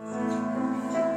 Música